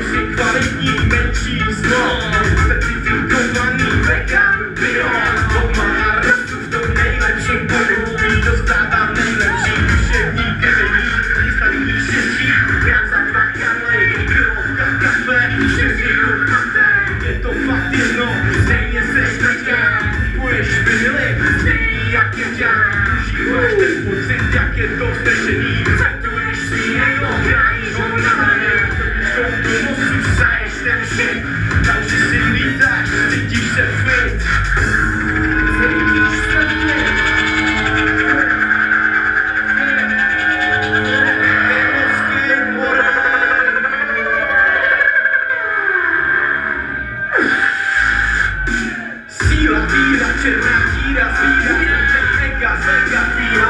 Už je kvalitní, Síla, víra, černá díra, zvíra, mega, mega víra.